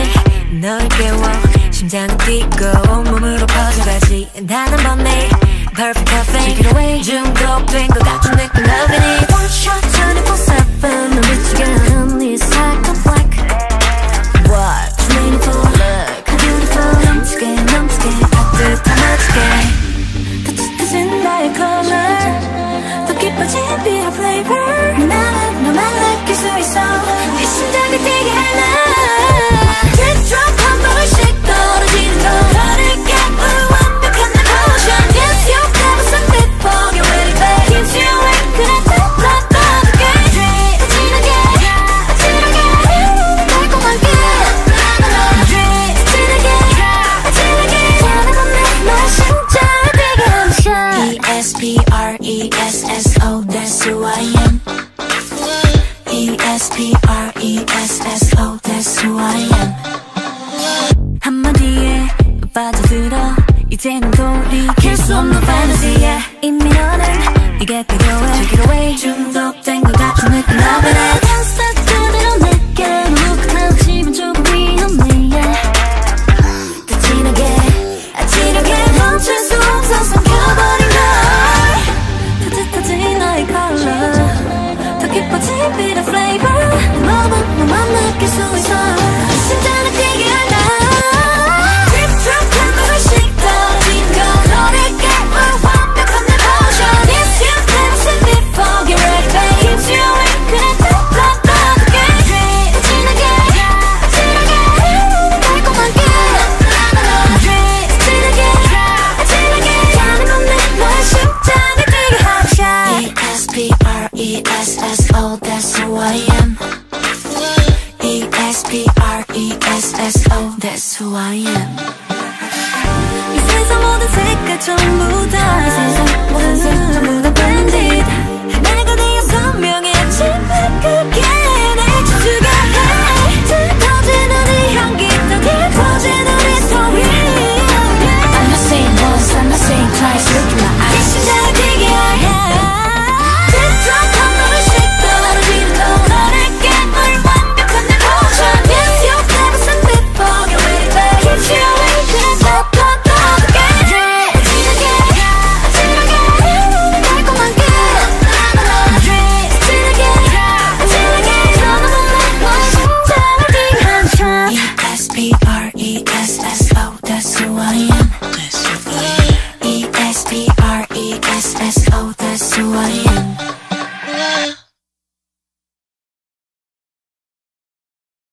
like 널 깨워 심장은 뛰고 몸으로 퍼져가지 And 한번 make perfect cafe Take it away 중독된 것 같은 느낌 Loving it One shot 모양 한마디에 빠져들어. 이제는 돌이킬 수 없는 fantasy에 이미 너는 네게 필요해. Take it away. 중독된 것 같은 느낌. Love it all 댄스 그대로 내게 묵한 집은 조금 위험해. yeah. 더 진하게 아찔하게 멈출 수 없어 삼켜버린 걸. 따뜻해진 너의 컬러 더 깊어진 빛의 flavor. 너만 너만 느낄 수 있어. I am E-S-P-R-E-S-S-O, that's who I am 이 세상 모든 색깔 전부 that's how, that's who I am.